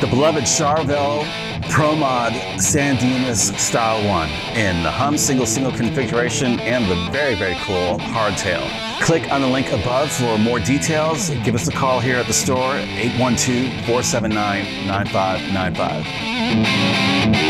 the beloved Charvel ProMod San Dimas Style 1 in the hum single single configuration and the very, very cool hardtail. Click on the link above for more details. Give us a call here at the store, 812 479 9595.